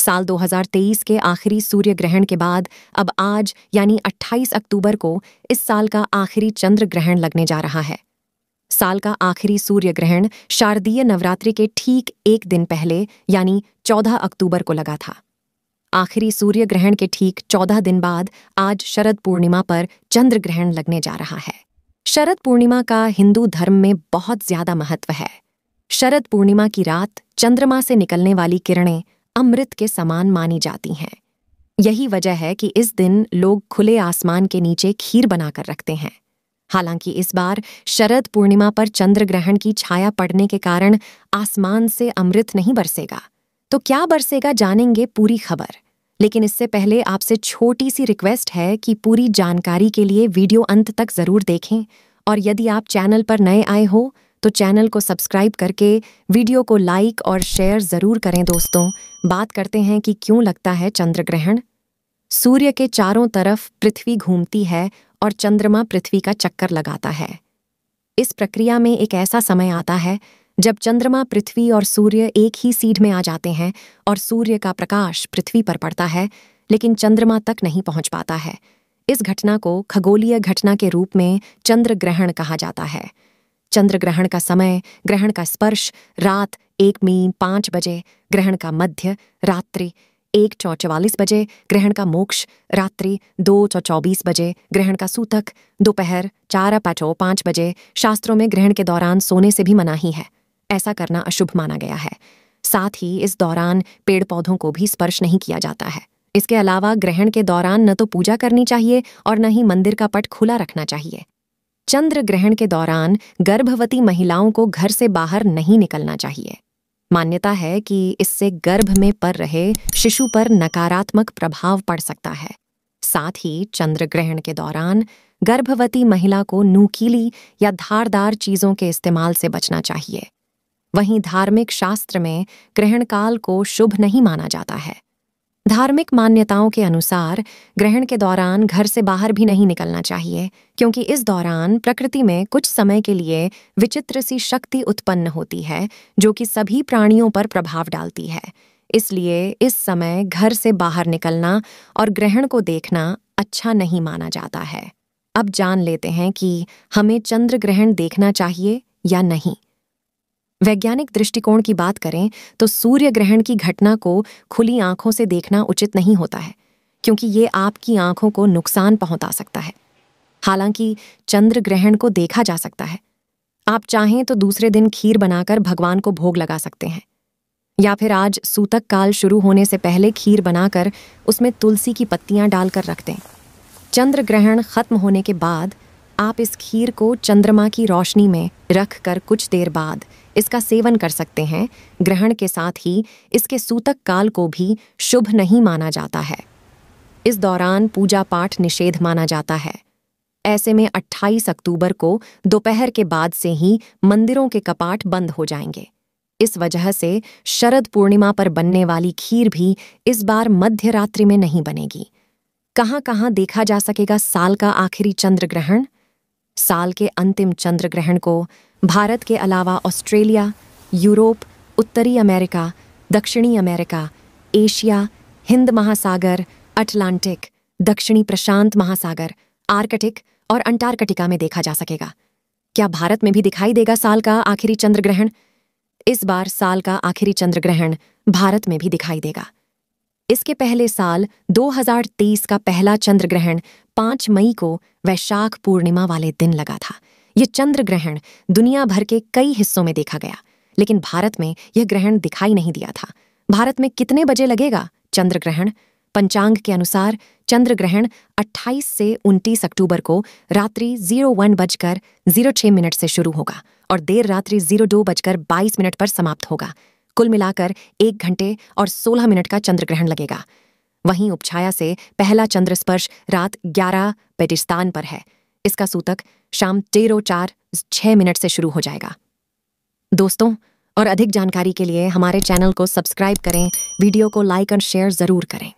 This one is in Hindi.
साल 2023 के आखिरी सूर्य ग्रहण के बाद अब आज, यानी 28 अक्टूबर को, इस साल का आखिरी चंद्र ग्रहण लगने जा रहा है। साल का आखिरी सूर्य ग्रहण शारदीय नवरात्रि के ठीक एक दिन पहले, यानी 14 अक्टूबर को लगा था। आखिरी सूर्य ग्रहण के ठीक 14 दिन बाद आज शरद पूर्णिमा पर चंद्र ग्रहण लगने जा रहा है। शरद पूर्णिमा का हिंदू धर्म में बहुत ज़्यादा महत्व है। शरद पूर्णिमा की रात चंद्रमा से निकलने वाली किरणें अमृत के समान मानी जाती हैं। यही वजह है कि इस दिन लोग खुले आसमान के नीचे खीर बनाकर रखते हैं। हालाँकि इस बार शरद पूर्णिमा पर चंद्र ग्रहण की छाया पड़ने के कारण आसमान से अमृत नहीं बरसेगा। तो क्या बरसेगा जानेंगे पूरी खबर। लेकिन इससे पहले आपसे छोटी सी रिक्वेस्ट है कि पूरी जानकारी के लिए वीडियो अंत तक ज़रूर देखें। और यदि आप चैनल पर नए आए हो तो चैनल को सब्सक्राइब करके वीडियो को लाइक और शेयर ज़रूर करें दोस्तों। बात करते हैं कि क्यों लगता है चंद्र ग्रहण सूर्य के चारों तरफ़ पृथ्वी घूमती है और चंद्रमा पृथ्वी का चक्कर लगाता है। इस प्रक्रिया में एक ऐसा समय आता है जब चंद्रमा पृथ्वी और सूर्य एक ही सीढ़ में आ जाते हैं और सूर्य का प्रकाश पृथ्वी पर पड़ता है, लेकिन चंद्रमा तक नहीं पहुँच पाता है। इस घटना को खगोलीय घटना के रूप में चंद्र ग्रहण कहा जाता है। चंद्र ग्रहण का समय, ग्रहण का स्पर्श, रात एक मीन पाँच बजे, ग्रहण का मध्य, रात्रि एक चौ चवालीस बजे, ग्रहण का मोक्ष, रात्रि दो चौ चौबीस बजे, ग्रहण का सूतक, दोपहर चार पाचो पाँच बजे, शास्त्रों में ग्रहण के दौरान सोने से भी मनाही है ऐसा करना अशुभ माना गया है। साथ ही इस दौरान पेड़ पौधों को भी स्पर्श नहीं किया जाता है। इसके अलावा ग्रहण के दौरान न तो पूजा करनी चाहिए और न ही मंदिर का पट खुला रखना चाहिए। चंद्र ग्रहण के दौरान गर्भवती महिलाओं को घर से बाहर नहीं निकलना चाहिए। मान्यता है कि इससे गर्भ में पर रहे शिशु पर नकारात्मक प्रभाव पड़ सकता है। साथ ही चंद्र ग्रहण के दौरान गर्भवती महिला को नूकीली या धारदार चीज़ों के इस्तेमाल से बचना चाहिए। वहीं धार्मिक शास्त्र में ग्रहण काल को शुभ नहीं माना जाता है। धार्मिक मान्यताओं के अनुसार ग्रहण के दौरान घर से बाहर भी नहीं निकलना चाहिए, क्योंकि इस दौरान प्रकृति में कुछ समय के लिए विचित्र सी शक्ति उत्पन्न होती है, जो कि सभी प्राणियों पर प्रभाव डालती है। इसलिए इस समय घर से बाहर निकलना और ग्रहण को देखना अच्छा नहीं माना जाता है। अब जान लेते हैं कि हमें चंद्र ग्रहण देखना चाहिए या नहीं। वैज्ञानिक दृष्टिकोण की बात करें तो सूर्य ग्रहण की घटना को खुली आँखों से देखना उचित नहीं होता है, क्योंकि ये आपकी आँखों को नुकसान पहुँचा सकता है। हालाँकि चंद्र ग्रहण को देखा जा सकता है। आप चाहें तो दूसरे दिन खीर बनाकर भगवान को भोग लगा सकते हैं, या फिर आज सूतक काल शुरू होने से पहले खीर बनाकर उसमें तुलसी की पत्तियाँ डालकर रख दें। चंद्र ग्रहण खत्म होने के बाद आप इस खीर को चंद्रमा की रोशनी में रख कर कुछ देर बाद इसका सेवन कर सकते हैं। ग्रहण के साथ ही इसके सूतक काल को भी शुभ नहीं माना जाता है। इस दौरान पूजा पाठ निषेध माना जाता है। ऐसे में 28 अक्टूबर को दोपहर के बाद से ही मंदिरों के कपाट बंद हो जाएँगे। इस वजह से शरद पूर्णिमा पर बनने वाली खीर भी इस बार मध्य रात्रि में नहीं बनेगी। कहाँ कहाँ देखा जा सकेगा साल का आखिरी चंद्र ग्रहण? साल के अंतिम चंद्र ग्रहण को भारत के अलावा ऑस्ट्रेलिया, यूरोप, उत्तरी अमेरिका, दक्षिणी अमेरिका, एशिया, हिंद महासागर, अटलांटिक, दक्षिणी प्रशांत महासागर, आर्कटिक और अंटार्कटिका में देखा जा सकेगा। क्या भारत में भी दिखाई देगा साल का आखिरी चंद्र ग्रहण इस बार साल का आखिरी चंद्र ग्रहण भारत में भी दिखाई देगा। इसके पहले साल 2023 का पहला चंद्र ग्रहण 5 मई को वैशाख पूर्णिमा वाले दिन लगा था। यह चंद्र ग्रहण दुनिया भर के कई हिस्सों में देखा गया, लेकिन भारत में यह ग्रहण दिखाई नहीं दिया था। भारत में कितने बजे लगेगा चंद्र ग्रहण पंचांग के अनुसार चंद्र ग्रहण 28 से 29 अक्टूबर को रात्रि ज़ीरो वन बजकर ज़ीरो छह मिनट से शुरू होगा और देर रात्रि ज़ीरो दो बजकर बाईस मिनट पर समाप्त होगा। कुल मिलाकर एक घंटे और सोलह मिनट का चंद्र ग्रहण लगेगा। वहीं उपछाया से पहला चंद्र स्पर्श रात ग्यारह पेटिस्तान पर है। इसका सूतक शाम तेरह चार छह मिनट से शुरू हो जाएगा। दोस्तों, और अधिक जानकारी के लिए हमारे चैनल को सब्सक्राइब करें, वीडियो को लाइक और शेयर ज़रूर करें।